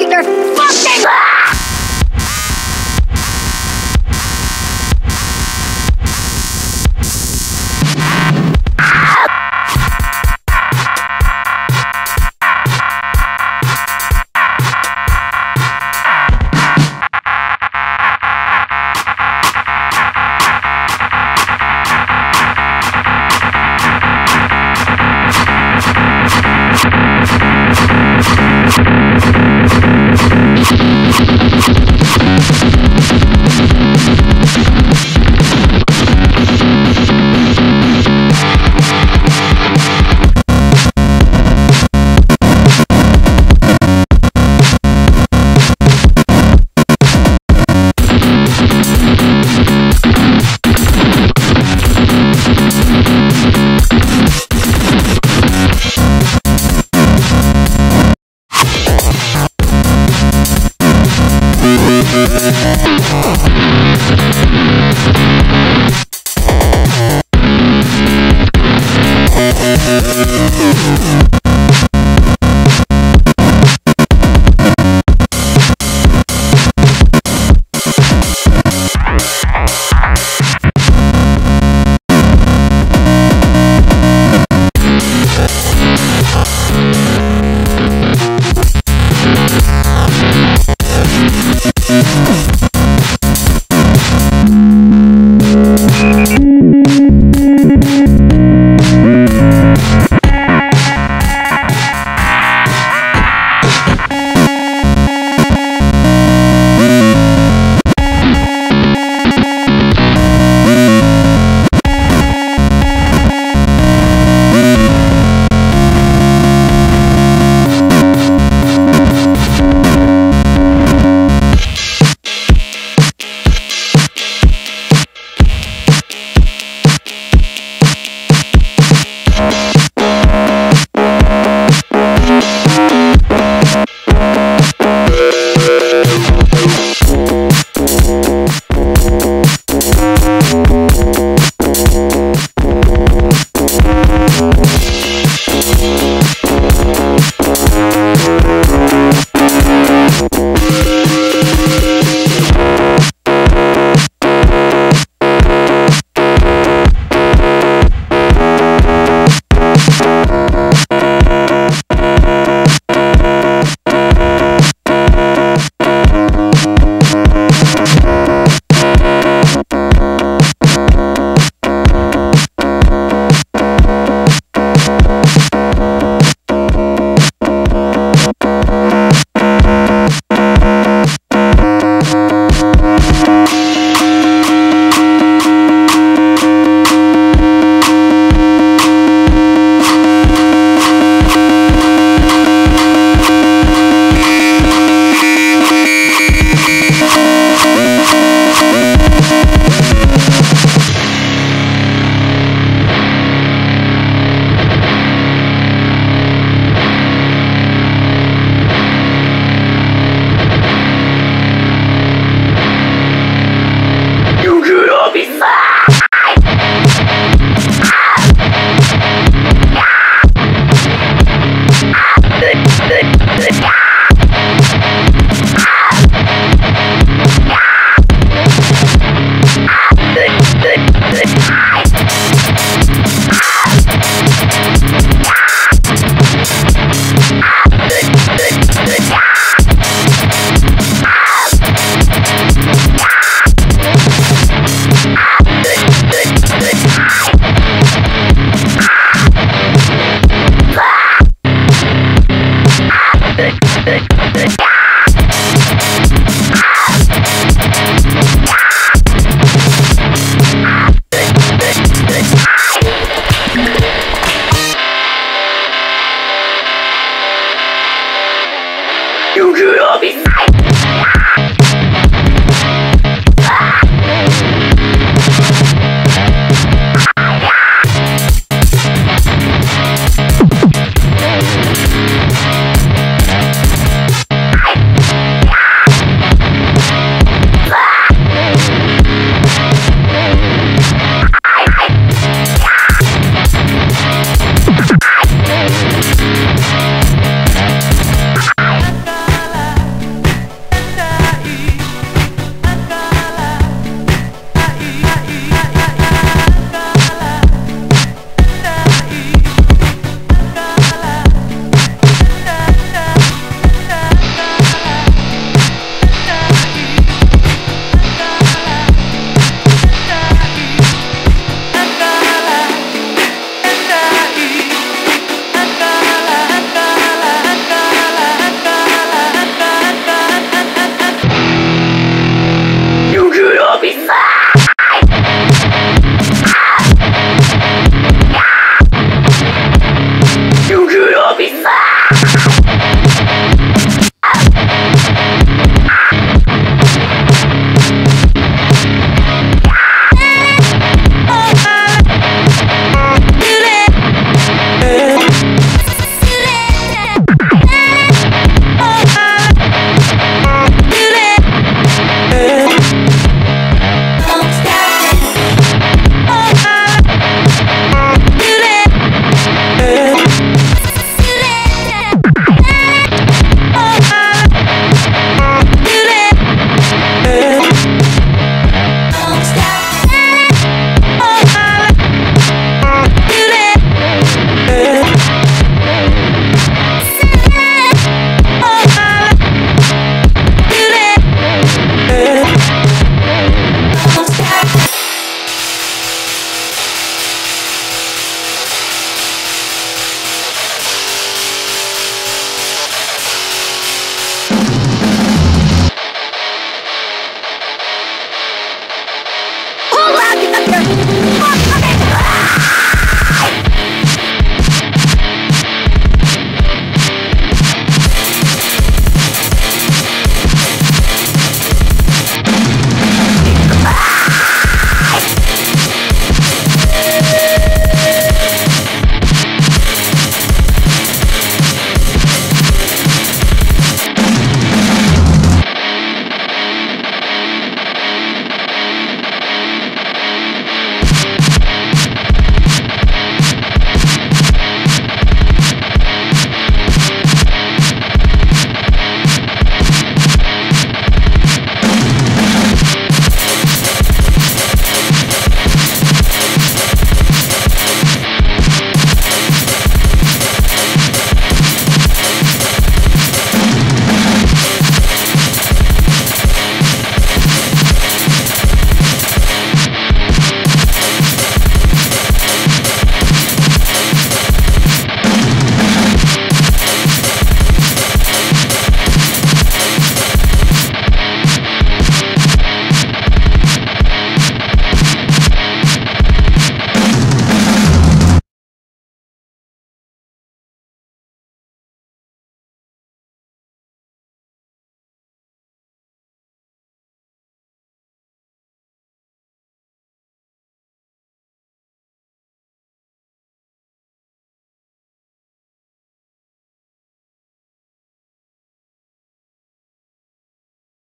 You're fucking.